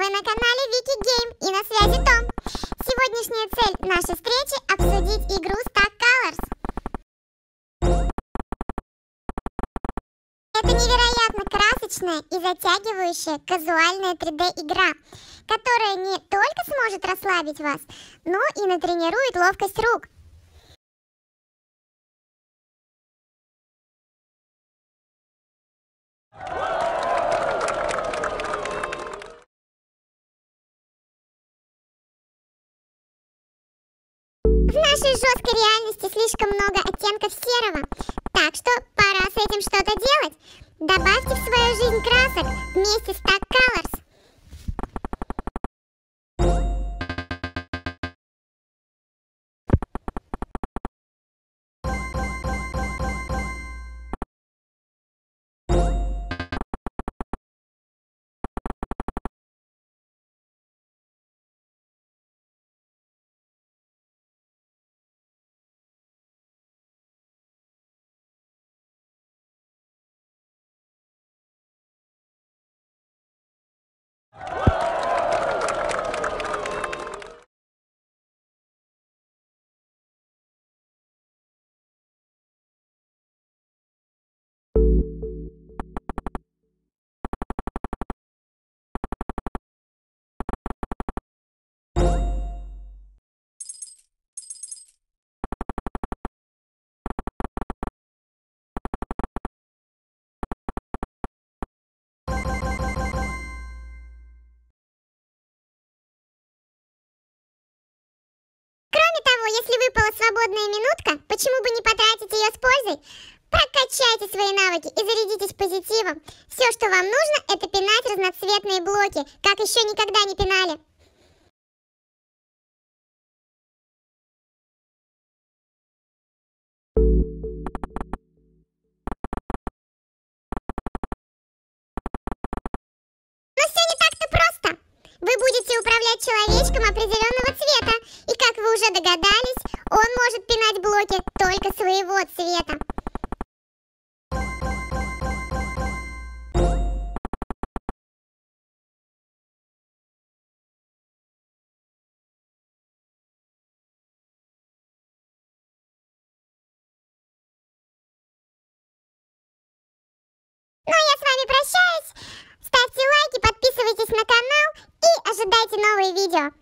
Вы на канале Вики Гейм и на связи Том. Сегодняшняя цель нашей встречи – обсудить игру Stack Colors. Это невероятно красочная и затягивающая казуальная 3D-игра, которая не только сможет расслабить вас, но и натренирует ловкость рук. В нашей жесткой реальности слишком много оттенков серого, так что пора с этим что-то делать. Добавьте в свою жизнь красок вместе с Tag Colors. Кроме того, если выпала свободная минутка, почему бы не потратить ее с пользой? Прокачайте свои навыки и зарядитесь позитивом. Все, что вам нужно, это пинать разноцветные блоки, как еще никогда не пинали. Вы будете управлять человечком определенного цвета, и как вы уже догадались, он может пинать блоки только своего цвета. Ну я с вами прощаюсь. Ставьте лайки, подписывайтесь на канал и ожидайте новые видео.